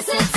This is